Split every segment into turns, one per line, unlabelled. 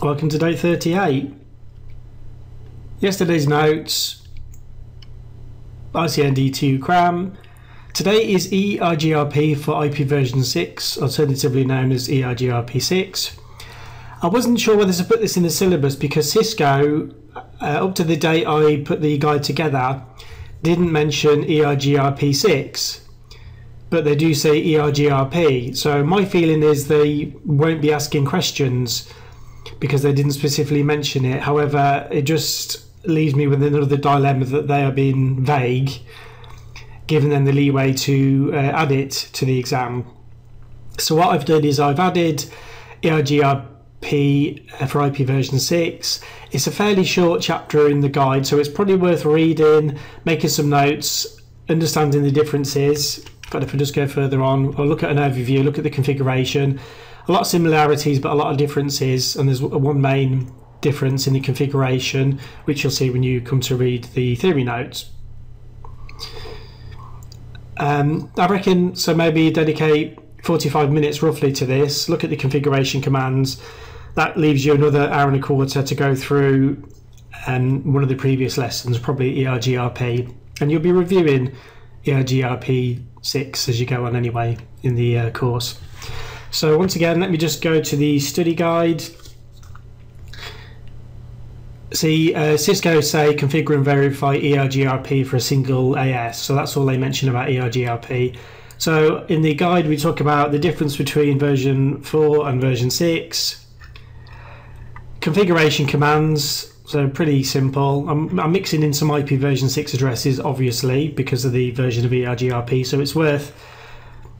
Welcome to day 38. Yesterday's notes, ICND2 CRAM. Today is EIGRP for IP version 6, alternatively known as EIGRP 6. I wasn't sure whether to put this in the syllabus because Cisco, uh, up to the date I put the guide together, didn't mention EIGRP 6 but they do say EIGRP. So my feeling is they won't be asking questions because they didn't specifically mention it. However, it just leaves me with another dilemma that they are being vague, giving them the leeway to uh, add it to the exam. So what I've done is I've added EIGRP for IP version 6. It's a fairly short chapter in the guide, so it's probably worth reading, making some notes, understanding the differences. But if I just go further on, I'll look at an overview, look at the configuration, a lot of similarities, but a lot of differences. And there's one main difference in the configuration, which you'll see when you come to read the theory notes. Um, I reckon so. Maybe dedicate 45 minutes roughly to this. Look at the configuration commands. That leaves you another hour and a quarter to go through um, one of the previous lessons, probably EIGRP, and you'll be reviewing EIGRP 6 as you go on anyway in the uh, course. So once again, let me just go to the study guide. See, uh, Cisco say configure and verify EIGRP for a single AS. So that's all they mention about EIGRP. So in the guide, we talk about the difference between version 4 and version 6. Configuration commands, so pretty simple. I'm, I'm, mixing in some IP version 6 addresses, obviously, because of the version of EIGRP. So it's worth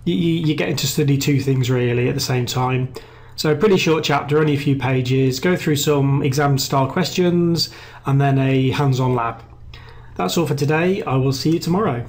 you, you getting to study two things really at the same time. So pretty short chapter, only a few pages. Go through some exam style questions and then a hands-on lab. That's all for today. I will see you tomorrow.